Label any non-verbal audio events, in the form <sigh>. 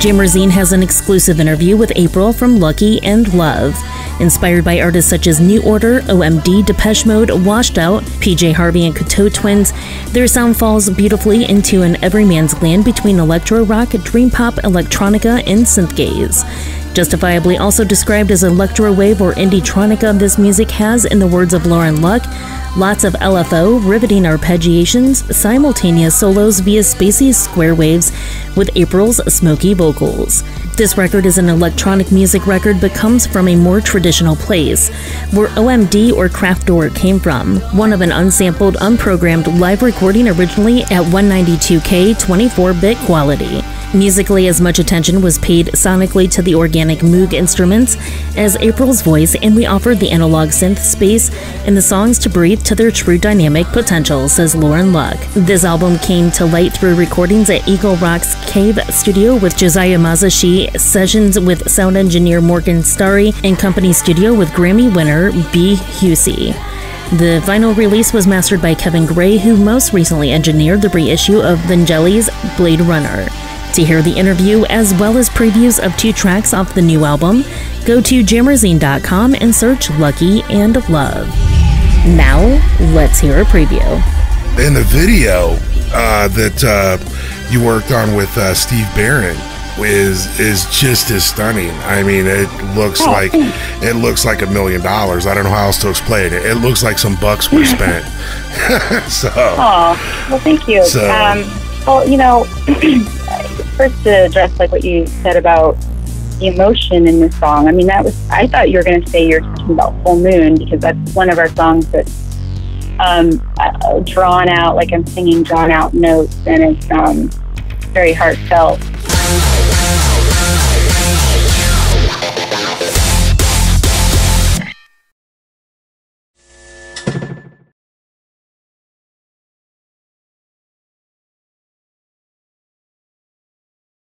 Jammerzine has an exclusive interview with April from Lucky and Love. Inspired by artists such as New Order, OMD, Depeche Mode, Washed Out, PJ Harvey, and Cocteau Twins, their sound falls beautifully into an everyman's land between electro rock, dream pop, electronica, and synthgaze. Justifiably also described as electro wave or indie-tronica, this music has, in the words of Loren Luck, lots of LFO, riveting arpeggiations, simultaneous solos via spacey square waves, with April's smoky vocals. This record is an electronic music record but comes from a more traditional place, where OMD or Kraftwerk came from, one of an unsampled, unprogrammed live recording originally at 192K 24 bit quality. Musically, as much attention was paid sonically to the organic Moog instruments as April's voice, and we offered the analog synth space and the songs to breathe to their true dynamic potential, says Loren Luck. This album came to light through recordings at Eagle Rock's Cave Studio with Josiah Masashi, sessions with sound engineer Morgan Starry, and company studio with Grammy winner B. Husey. The vinyl release was mastered by Kevin Gray, who most recently engineered the reissue of Vangelis' Blade Runner. To hear the interview as well as previews of two tracks off the new album, go to jammerzine.com and search Lucky and Love. Now, let's hear a preview. In the video uh, that uh, you worked on with uh, Steve Barron is is just as stunning. I mean, it looks oh, like it looks like a million dollars. I don't know how else to explain it. It looks like some bucks were <laughs> spent. <laughs> so, oh, well, thank you. So, um, well, you know, <clears throat> first to address like what you said about the emotion in this song. I mean, that was I thought you were going to say you're talking about Full Moon because that's one of our songs that's um, uh, drawn out, like I'm singing drawn out notes, and it's um, very heartfelt.